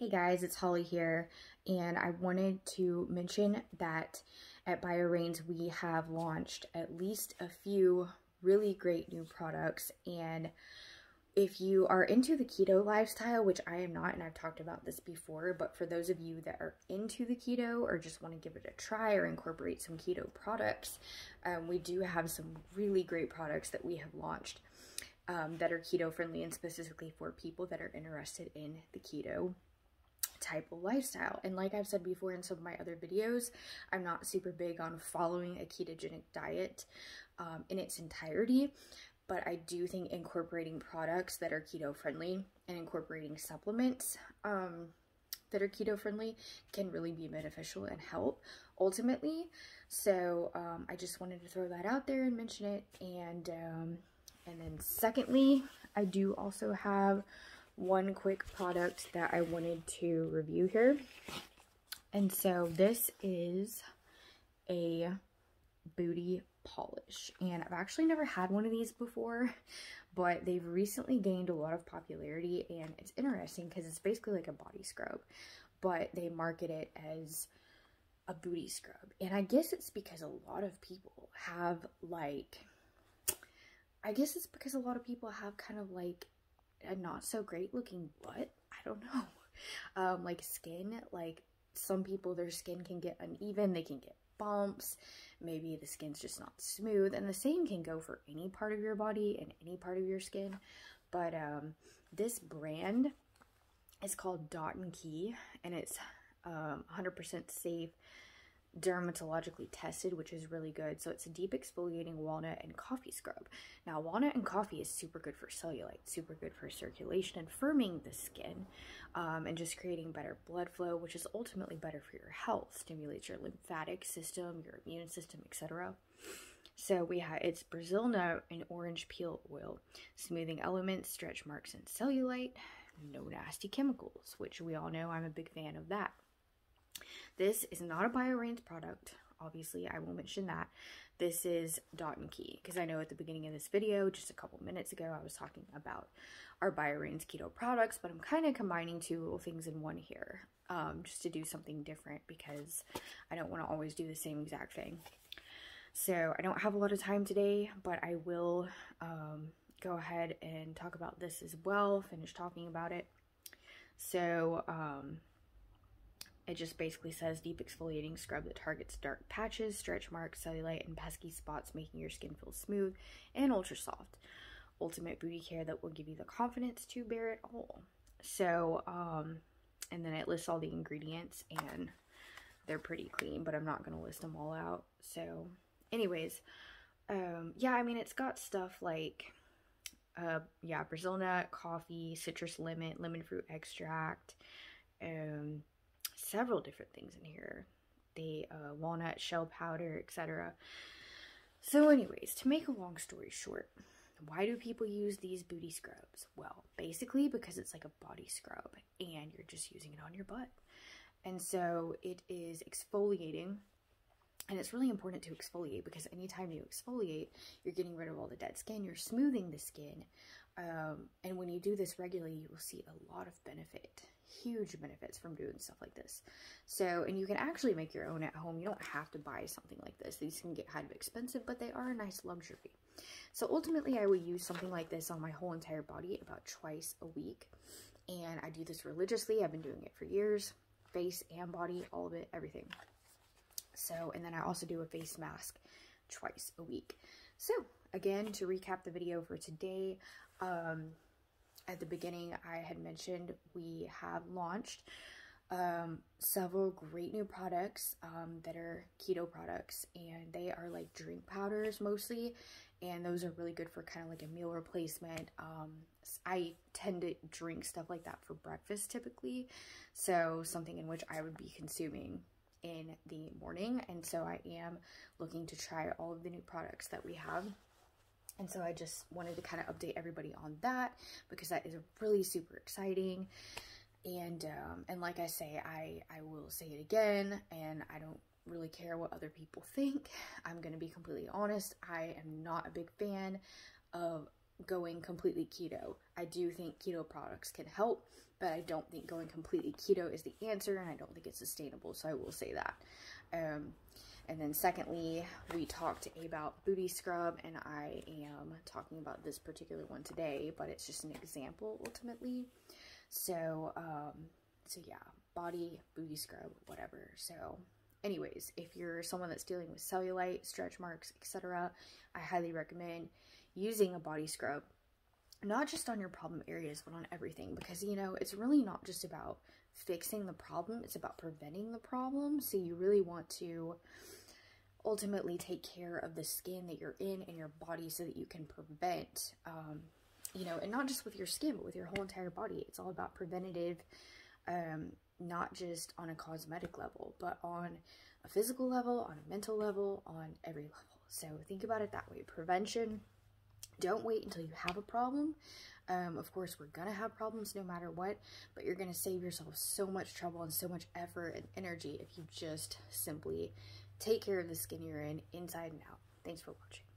Hey guys, it's Holly here, and I wanted to mention that at BioRains we have launched at least a few really great new products. And if you are into the keto lifestyle, which I am not, and I've talked about this before, but for those of you that are into the keto or just want to give it a try or incorporate some keto products, um, we do have some really great products that we have launched. Um, that are keto friendly and specifically for people that are interested in the keto type of lifestyle. And like I've said before in some of my other videos, I'm not super big on following a ketogenic diet um, in its entirety, but I do think incorporating products that are keto friendly and incorporating supplements um, that are keto friendly can really be beneficial and help ultimately. So um, I just wanted to throw that out there and mention it. And um, and then secondly, I do also have one quick product that I wanted to review here. And so this is a booty polish. And I've actually never had one of these before, but they've recently gained a lot of popularity and it's interesting because it's basically like a body scrub, but they market it as a booty scrub. And I guess it's because a lot of people have like, I guess it's because a lot of people have kind of like a not so great looking butt. I don't know. Um, like skin, like some people, their skin can get uneven. They can get bumps. Maybe the skin's just not smooth. And the same can go for any part of your body and any part of your skin. But um, this brand is called Dot and Key and it's 100% um, safe dermatologically tested, which is really good. So it's a deep exfoliating walnut and coffee scrub. Now, walnut and coffee is super good for cellulite, super good for circulation and firming the skin, um, and just creating better blood flow, which is ultimately better for your health, stimulates your lymphatic system, your immune system, etc. So we have it's Brazil nut and orange peel oil, smoothing elements, stretch marks, and cellulite. No nasty chemicals, which we all know I'm a big fan of that. This is not a BioRains product. Obviously, I will mention that. This is Dot and Key because I know at the beginning of this video, just a couple minutes ago, I was talking about our BioRains keto products, but I'm kind of combining two little things in one here um, just to do something different because I don't want to always do the same exact thing. So I don't have a lot of time today, but I will um, go ahead and talk about this as well, finish talking about it. So, um, it just basically says deep exfoliating scrub that targets dark patches, stretch marks, cellulite, and pesky spots, making your skin feel smooth and ultra soft. Ultimate booty care that will give you the confidence to bear it all. So, um, and then it lists all the ingredients and they're pretty clean, but I'm not going to list them all out. So, anyways, um, yeah, I mean, it's got stuff like, uh, yeah, Brazil nut, coffee, citrus lemon, lemon fruit extract, um, several different things in here. The uh, walnut shell powder, etc. So anyways, to make a long story short, why do people use these booty scrubs? Well, basically because it's like a body scrub and you're just using it on your butt. And so it is exfoliating and it's really important to exfoliate because anytime you exfoliate, you're getting rid of all the dead skin, you're smoothing the skin. Um, and when you do this regularly, you will see a lot of benefit huge benefits from doing stuff like this. So, and you can actually make your own at home. You don't have to buy something like this. These can get kind of expensive, but they are a nice luxury. So ultimately, I would use something like this on my whole entire body about twice a week. And I do this religiously. I've been doing it for years. Face and body, all of it, everything. So, and then I also do a face mask twice a week. So, again, to recap the video for today, um, at the beginning, I had mentioned we have launched um, several great new products um, that are keto products, and they are like drink powders mostly, and those are really good for kind of like a meal replacement. Um, I tend to drink stuff like that for breakfast typically, so something in which I would be consuming in the morning, and so I am looking to try all of the new products that we have and so I just wanted to kind of update everybody on that because that is really super exciting. And um, and like I say, I, I will say it again, and I don't really care what other people think. I'm going to be completely honest. I am not a big fan of going completely keto. I do think keto products can help, but I don't think going completely keto is the answer, and I don't think it's sustainable. So I will say that. Um, and then secondly, we talked about booty scrub, and I am talking about this particular one today, but it's just an example ultimately. So, um, so yeah, body, booty scrub, whatever. So anyways, if you're someone that's dealing with cellulite, stretch marks, etc., I highly recommend using a body scrub. Not just on your problem areas, but on everything. Because, you know, it's really not just about fixing the problem, it's about preventing the problem. So you really want to ultimately take care of the skin that you're in and your body so that you can prevent, um, you know, and not just with your skin, but with your whole entire body. It's all about preventative, um, not just on a cosmetic level, but on a physical level, on a mental level, on every level. So think about it that way. Prevention. Don't wait until you have a problem. Um, of course, we're going to have problems no matter what, but you're going to save yourself so much trouble and so much effort and energy if you just simply take care of the skin you're in inside and out. Thanks for watching.